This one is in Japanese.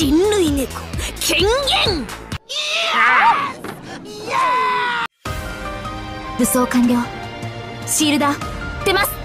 人類猫権限武装完了シールダー出ます